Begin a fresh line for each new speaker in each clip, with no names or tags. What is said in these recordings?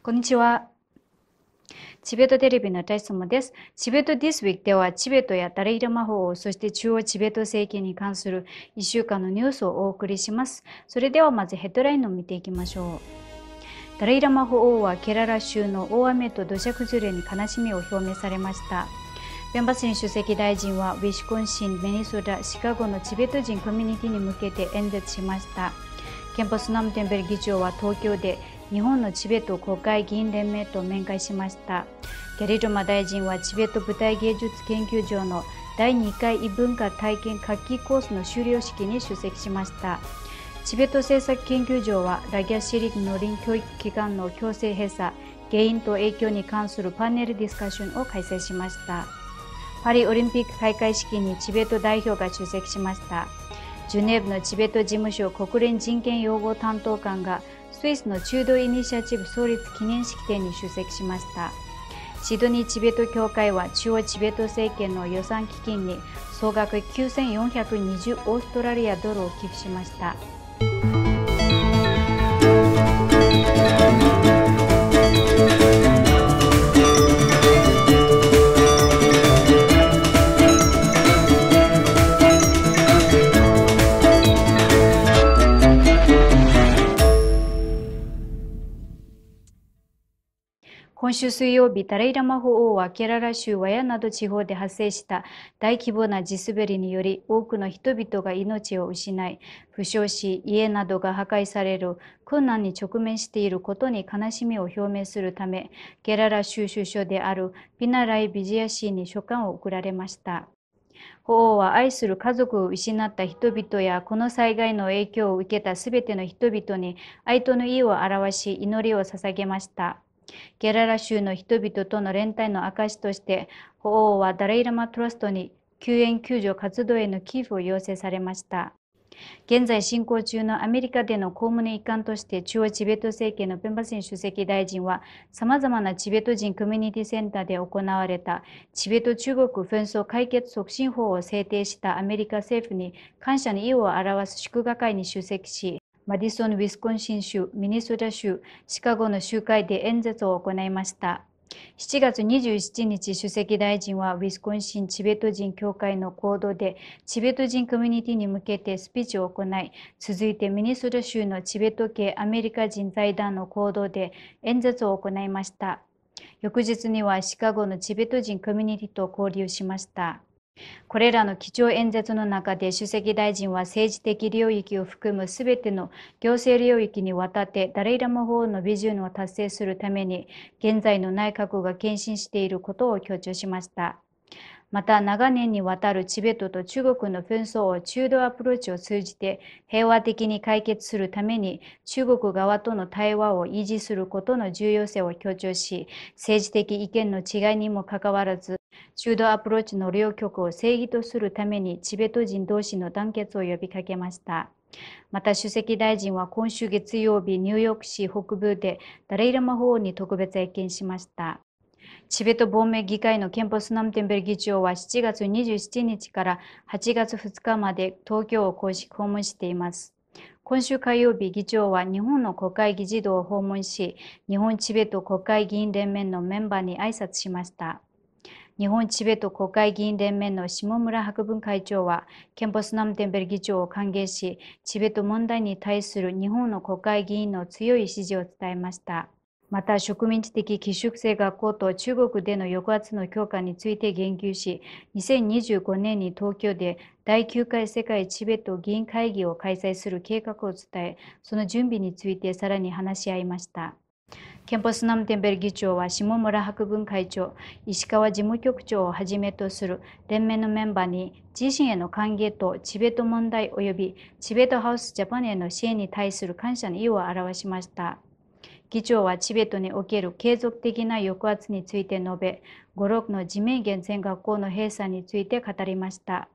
こんにちは。チベットテレビの大相です。チベット This Week では、チベットやダレイラ魔法、そして中央チベット政権に関する1週間のニュースをお送りします。それではまずヘッドラインを見ていきましょう。ダレイラ魔法王はケララ州の大雨と土砂崩れに悲しみを表明されました。ベンバシン主席大臣はウィシコンシン、ベニソダ、シカゴのチベット人コミュニティに向けて演説しました。ケンポスナムテンベル議長は東京で日本のチベット国会議員連盟と面会しました。ギャリルマ大臣はチベット舞台芸術研究所の第2回異文化体験夏季コースの終了式に出席しました。チベット政策研究所はラギャシリク農林教育機関の強制閉鎖、原因と影響に関するパネルディスカッションを開催しました。パリオリンピック開会式にチベット代表が出席しました。ジュネーブのチベット事務所国連人権擁護担当官がスイスの中道イニシアチブ創立記念式典に出席しました。シドニーチベット協会は中央チベット政権の予算基金に総額9420オーストラリアドルを寄付しました。週水曜日、ダレイラマ法王はケララ州ワヤなど地方で発生した大規模な地滑りにより多くの人々が命を失い、負傷し、家などが破壊される困難に直面していることに悲しみを表明するため、ケララ州首相であるピナライ・ビジア氏に書簡を送られました。法王は愛する家族を失った人々やこの災害の影響を受けたすべての人々に愛との意を表し祈りを捧げました。ゲララ州の人々との連帯の証として、法王はダレイラマトラストに救援救助活動への寄付を要請されました。現在進行中のアメリカでの公務の一環として中央チベット政権のペンバセン主席大臣は様々なチベット人コミュニティセンターで行われたチベット中国紛争解決促進法を制定したアメリカ政府に感謝の意を表す祝賀会に出席しマディソン・ウィスコンシン州、ミニソタ州、シカゴの集会で演説を行いました。7月27日、主席大臣はウィスコンシンチベット人協会の行動でチベット人コミュニティに向けてスピーチを行い、続いてミニソタ州のチベット系アメリカ人財団の行動で演説を行いました。翌日にはシカゴのチベット人コミュニティと交流しました。これらの基調演説の中で主席大臣は政治的領域を含むすべての行政領域にわたってダレイラマ法のビジョンを達成するために現在の内閣が献身していることを強調しました。また長年にわたるチベットと中国の紛争を中道アプローチを通じて平和的に解決するために中国側との対話を維持することの重要性を強調し政治的意見の違いにもかかわらず中道アプローチの両極を正義とするためにチベット人同士の団結を呼びかけました。また主席大臣は今週月曜日ニューヨーク市北部でダレイラマ法王に特別謁見しました。チベット亡命議会のケンポスナムテンベル議長は7月27日から8月2日まで東京を公式訪問しています。今週火曜日、議長は日本の国会議事堂を訪問し、日本チベット国会議員連盟のメンバーに挨拶しました。日本チベット国会議員連盟の下村博文会長は、ケンポスナムテンベル議長を歓迎し、チベット問題に対する日本の国会議員の強い支持を伝えました。また植民地的寄宿制学校と中国での抑圧の強化について言及し、2025年に東京で第9回世界チベット議員会議を開催する計画を伝え、その準備についてさらに話し合いました。ケンポスナムテンベル議長は下村博文会長、石川事務局長をはじめとする連盟のメンバーに自身への歓迎とチベット問題及びチベットハウスジャパンへの支援に対する感謝の意を表しました。議長はチベットにおける継続的な抑圧について述べ、5、6の自明源全学校の閉鎖について語りました。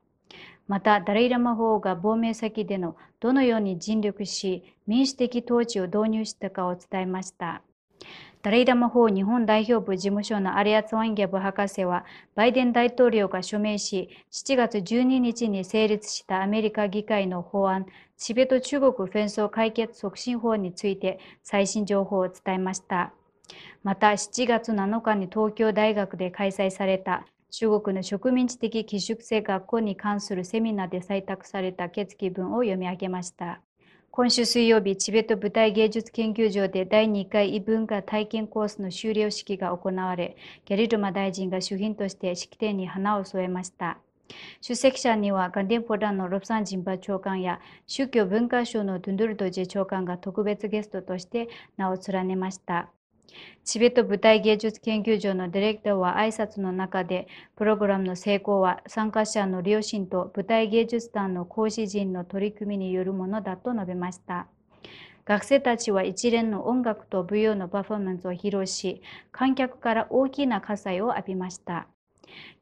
また、ダレイラマ法が亡命先でのどのように尽力し、民主的統治を導入したかを伝えました。ダレイダマ法日本代表部事務所のアリアツワンギャブ博士は、バイデン大統領が署名し、7月12日に成立したアメリカ議会の法案、チベット中国紛争解決促進法について最新情報を伝えました。また7月7日に東京大学で開催された中国の植民地的寄宿制学校に関するセミナーで採択された決議文を読み上げました。今週水曜日、チベット舞台芸術研究所で第2回異文化体験コースの修了式が行われ、ギャリルマ大臣が主賓として式典に花を添えました。出席者にはガンデンポランのロプサンジンバ長官や宗教文化省のドゥンドルドジェ長官が特別ゲストとして名を連ねました。チベット舞台芸術研究所のディレクターは挨拶の中で、プログラムの成功は参加者の両親と舞台芸術団の講師陣の取り組みによるものだと述べました。学生たちは一連の音楽と舞踊のパフォーマンスを披露し、観客から大きな火災を浴びました。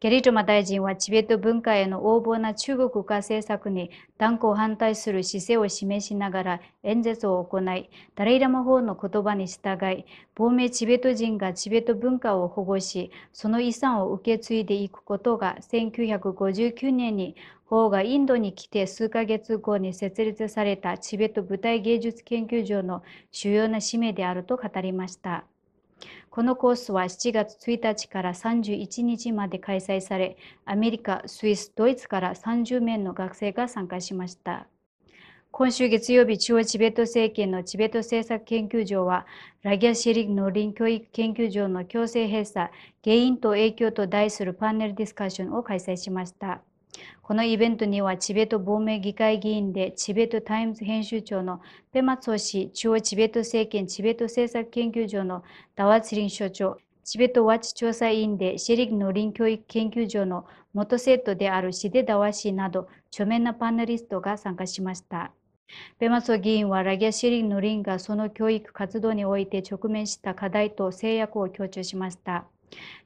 ゲリトマ大臣はチベット文化への横暴な中国化政策に断固反対する姿勢を示しながら演説を行い、ダレイラマ法の言葉に従い、亡命チベット人がチベット文化を保護し、その遺産を受け継いでいくことが1959年に法がインドに来て数ヶ月後に設立されたチベット舞台芸術研究所の主要な使命であると語りました。このコースは7月1日から31日まで開催され、アメリカ、スイス、ドイツから30名の学生が参加しました。今週月曜日、中央チベット政権のチベット政策研究所は、ラギアシリグ農林教育研究所の強制閉鎖、原因と影響と題するパネルディスカッションを開催しました。このイベントにはチベット亡命議会議員でチベットタイムズ編集長のペマツォ氏、中央チベット政権チベット政策研究所のダワツリン所長、チベットワッチ調査委員でシェリグ農林教育研究所の元生徒であるシデダワ氏など著名なパネリストが参加しました。ペマソ議員はラギアシェリンのリンがその教育活動において直面した課題と制約を強調しました。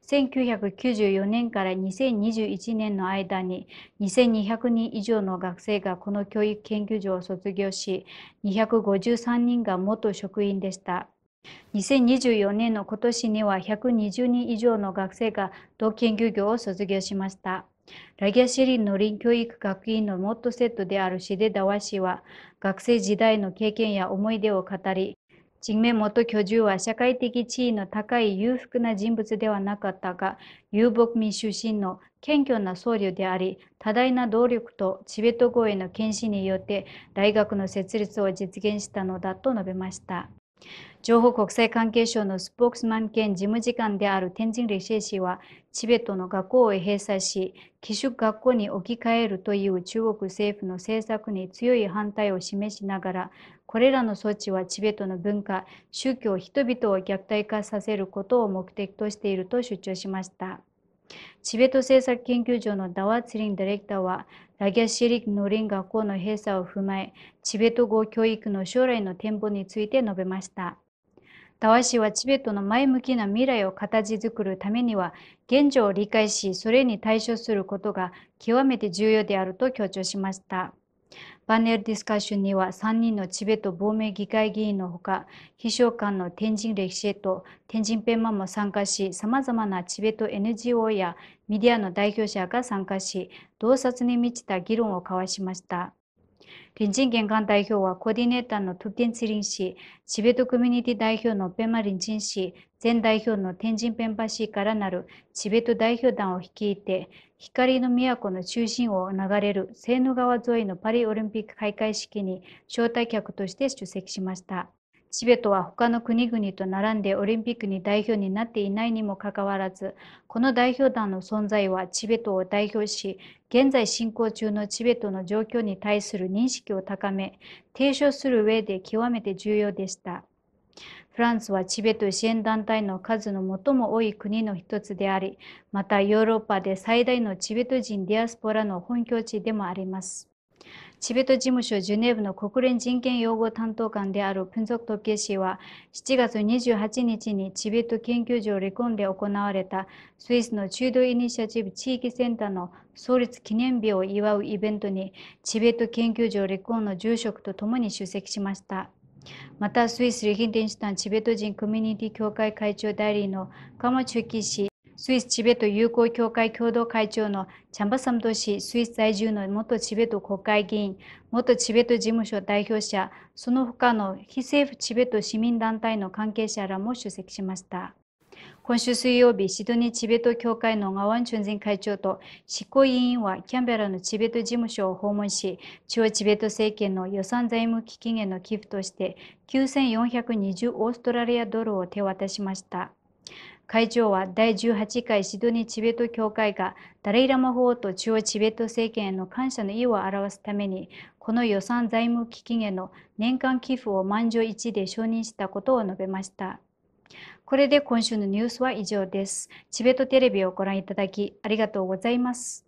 1994年から2021年の間に2200人以上の学生がこの教育研究所を卒業し、253人が元職員でした。2024年の今年には120人以上の学生が同研究業を卒業しました。ラギアシリンの林教育学院のモットセットであるシデダワ氏は学生時代の経験や思い出を語り、人命元居住は社会的地位の高い裕福な人物ではなかったが、遊牧民出身の謙虚な僧侶であり、多大な努力とチベット語への献身によって大学の設立を実現したのだと述べました。情報国際関係省のスポークスマン兼事務次官である天神歴史氏は、チベットの学校を閉鎖し、寄宿学校に置き換えるという中国政府の政策に強い反対を示しながら、これらの措置はチベットの文化、宗教、人々を虐待化させることを目的としていると主張しました。チベット政策研究所のダワツリンディレクターは、ラギャシリックの林学校の閉鎖を踏まえ、チベット語教育の将来の展望について述べました。ダワ氏はチベットの前向きな未来を形作るためには、現状を理解し、それに対処することが極めて重要であると強調しました。パネルディスカッションには3人のチベット亡命議会議員のほか、秘書官の天神歴史へと天神ペンマンも参加し、様々なチベット NGO やメディアの代表者が参加し、洞察に満ちた議論を交わしました。隣人玄関代表はコーディネーターのトゥッテンツリン氏、チベットコミュニティ代表のペンマリンチン氏、前代表の天神ペンパ氏からなるチベット代表団を率いて、光の都の中心を流れるセーヌ川沿いのパリオリンピック開会式に招待客として出席しました。チベットは他の国々と並んでオリンピックに代表になっていないにもかかわらず、この代表団の存在はチベットを代表し、現在進行中のチベットの状況に対する認識を高め、提唱する上で極めて重要でした。フランスはチベット支援団体の数の最も多い国の一つであり、またヨーロッパで最大のチベット人ディアスポラの本拠地でもあります。チベット事務所ジュネーブの国連人権擁護担当官であるプンゾクトケ氏は7月28日にチベット研究所リコンで行われたスイスの中道イニシアチブ地域センターの創立記念日を祝うイベントにチベット研究所リコンの住職と共に出席しました。また、スイス・リヒテンシュタインチベット人コミュニティ協会会長代理のカモチュキ氏、スイスチベット友好協会共同会長のチャンバサムド氏、スイス在住の元チベット国会議員、元チベット事務所代表者、その他の非政府チベット市民団体の関係者らも出席しました。今週水曜日、シドニーチベット協会のガワン・チュンジン会長と執行委員はキャンベラのチベット事務所を訪問し、中央チベット政権の予算財務基金への寄付として9420オーストラリアドルを手渡しました。会場は第18回シドニーチベット協会がダレイラマ法と中央チベット政権への感謝の意を表すために、この予算財務基金への年間寄付を満場一致で承認したことを述べました。これで今週のニュースは以上です。チベットテレビをご覧いただきありがとうございます。